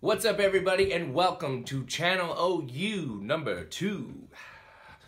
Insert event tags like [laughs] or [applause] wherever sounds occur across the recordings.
What's up, everybody, and welcome to Channel OU number two.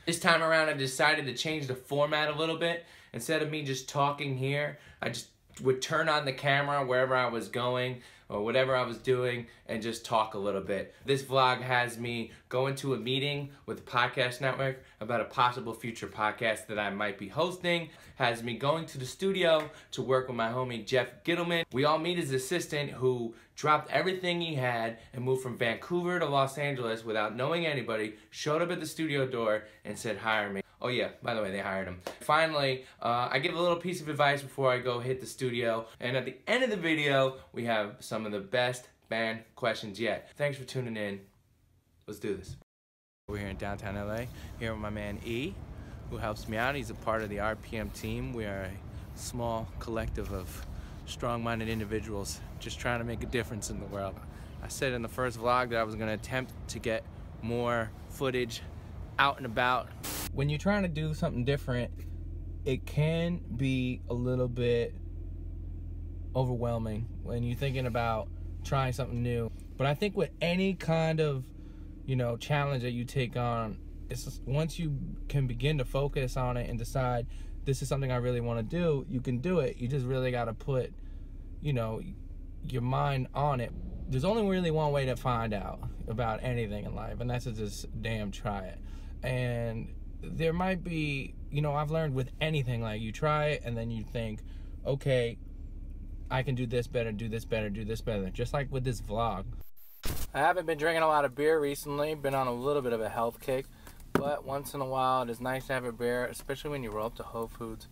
This time around, I decided to change the format a little bit. Instead of me just talking here, I just would turn on the camera wherever I was going or whatever I was doing and just talk a little bit. This vlog has me going to a meeting with the podcast network about a possible future podcast that I might be hosting, has me going to the studio to work with my homie Jeff Gitelman. We all meet his assistant who dropped everything he had and moved from Vancouver to Los Angeles without knowing anybody, showed up at the studio door and said, hire me. Oh yeah, by the way, they hired him. Finally, uh, I give a little piece of advice before I go hit the studio. And at the end of the video, we have some of the best band questions yet. Thanks for tuning in. Let's do this. We're here in downtown LA, here with my man E, who helps me out. He's a part of the RPM team. We are a small collective of strong-minded individuals just trying to make a difference in the world. I said in the first vlog that I was gonna attempt to get more footage out and about. When you're trying to do something different, it can be a little bit overwhelming when you're thinking about trying something new. But I think with any kind of, you know, challenge that you take on, it's once you can begin to focus on it and decide this is something I really want to do, you can do it. You just really got to put, you know, your mind on it. There's only really one way to find out about anything in life, and that's to just damn try it and there might be you know i've learned with anything like you try it and then you think okay i can do this better do this better do this better. Just like with this vlog. I haven't been drinking a lot of beer recently. Been on a little bit of a health kick. But once in a while it is nice to have a beer especially when you roll up to whole foods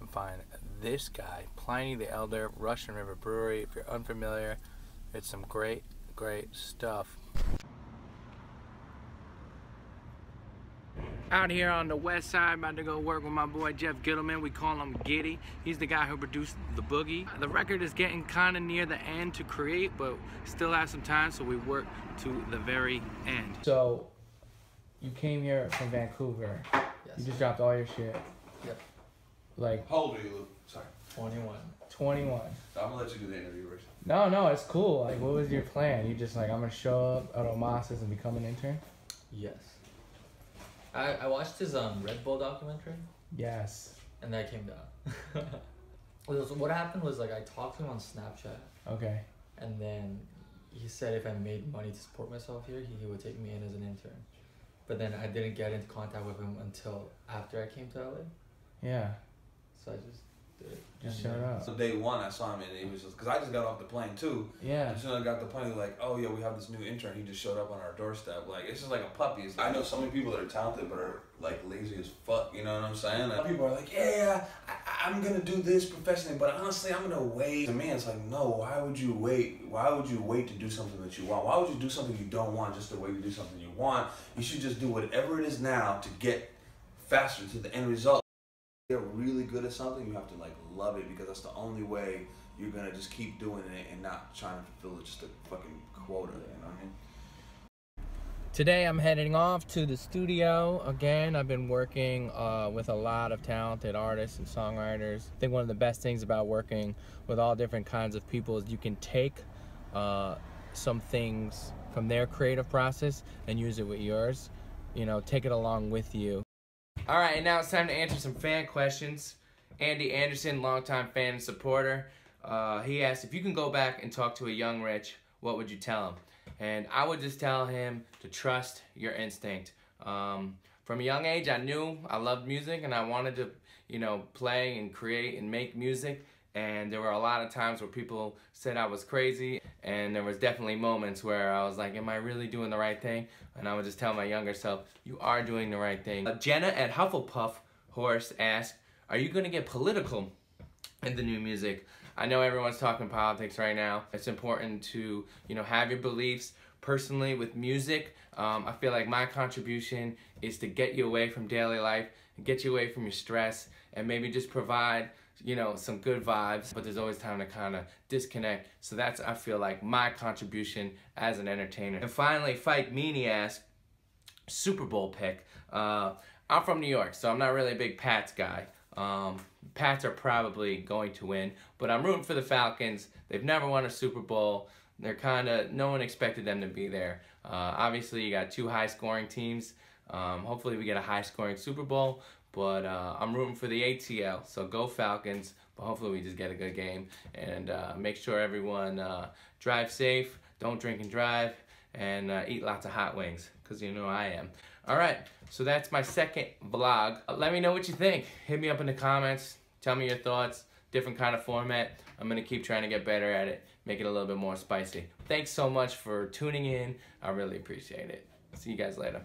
and find this guy pliny the elder russian river brewery. If you're unfamiliar it's some great great stuff Out here on the west side, about to go work with my boy Jeff Gitelman. We call him Giddy. He's the guy who produced the boogie. The record is getting kind of near the end to create, but still have some time, so we work to the very end. So, you came here from Vancouver. Yes. You just dropped all your shit. Yep. Like How old are you, Luke? Sorry. 21. 21. So I'm gonna let you do the interview first. No, no, it's cool. Like, what was your plan? You just like, I'm gonna show up at Omasis and become an intern? Yes. I, I watched his um Red Bull documentary Yes. and then I came down. [laughs] What was- what happened was like I talked to him on Snapchat Okay. and then he said if I made money to support myself here, he, he would take me in as an intern. But then I didn't get into contact with him until after I came to LA. Yeah. So I just. Just And showed up. So day one, I saw him and it was just because I just got off the plane too. Yeah. As soon as I got the plane, like, "Oh yeah, we have this new intern. He just showed up on our doorstep. Like it's just like a puppy." It's I know so many people that are talented but are like lazy as fuck. You know what I'm saying? Like, people are like, "Yeah, I, I'm gonna do this professionally, but honestly, I'm gonna wait." To me, it's like, no. Why would you wait? Why would you wait to do something that you want? Why would you do something you don't want just the way you do something you want? You should just do whatever it is now to get faster to the end result you're really good at something, you have to like love it because that's the only way you're gonna just keep doing it and not trying to fulfill just a fucking quota. You know what I mean? Today I'm heading off to the studio again. I've been working uh, with a lot of talented artists and songwriters. I think one of the best things about working with all different kinds of people is you can take uh, some things from their creative process and use it with yours. You know, take it along with you. All right, and now it's time to answer some fan questions. Andy Anderson, longtime fan and supporter, uh, he asked if you can go back and talk to a young Rich, what would you tell him? And I would just tell him to trust your instinct. Um, from a young age, I knew I loved music and I wanted to, you know, play and create and make music. And there were a lot of times where people said I was crazy. And there was definitely moments where I was like, am I really doing the right thing? And I would just tell my younger self, you are doing the right thing. Uh, Jenna at Hufflepuff Horse asked, are you going to get political in the new music? I know everyone's talking politics right now. It's important to, you know, have your beliefs. Personally, with music, um, I feel like my contribution is to get you away from daily life, get you away from your stress, and maybe just provide, you know, some good vibes. But there's always time to kind of disconnect. So that's, I feel like, my contribution as an entertainer. And finally, Fike Meany asked, Super Bowl pick. Uh, I'm from New York, so I'm not really a big Pats guy. Um, Pats are probably going to win, but I'm rooting for the Falcons. They've never won a Super Bowl. they're kind of no one expected them to be there. Uh, obviously, you got two high scoring teams. Um, hopefully, we get a high scoring Super Bowl. But uh, I'm rooting for the ATL, so go Falcons. But hopefully, we just get a good game and uh, make sure everyone uh, drive safe, don't drink and drive, and uh, eat lots of hot wings because you know I am. All right, so that's my second vlog. let me know what you think. Hit me up in the comments. Tell me your thoughts. Different kind of format. I'm gonna keep trying to get better at it, make it a little bit more spicy. Thanks so much for tuning in. I really appreciate it. See you guys later.